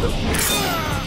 ああ!